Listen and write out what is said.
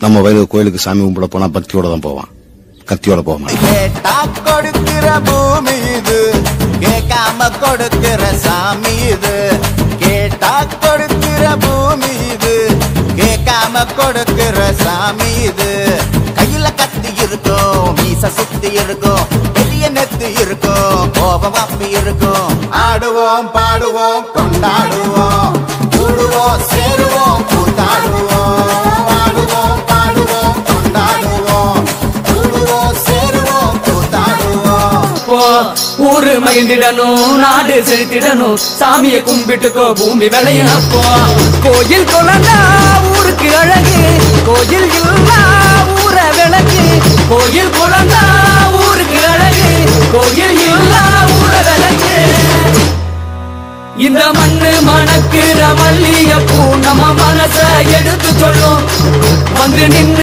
நம்ம வயலு கோயிலுக்கு சாமி கும்பிட போனா பக்தியோட தான் போவான். கத்தியோட போக மாட்டான். கொடுக்கிற பூமி இது. கேட்காம கொடுக்கிற சாமி இது. கேட்டா கொடுக்கிற பூமி இது. கேட்காம கொடுக்கிற சாமி இது. கையில கத்தி இருக்கும் மீச சுத்தி இருக்கும் பெரிய நெத்தி இருக்கும் கோபம் அப்பி இருக்கும். ஆடுவோம் பாடுவோம் கொண்டாடுவோம். கூடுவோம் சேருவோம் கூத்தாடுவோம். ஊரு மகிழ்ந்திடணும் நாடு செழித்திடணும் சாமிய கும்பிட்டுக்கோ பூமி விளையப்போ கோயில் குழந்தா ஊருக்கு அழகு கோயில் இல்லா ஊர விளக்கு. கோயில் குழந்தா ஊருக்கு அழகு கோயில் இல்லா ஊர விளக்கு. இந்த மண்ணு மணக்கு ரமல்லிய பூ நம்ம மனச எடுத்து சொல்லும். வந்து நின்று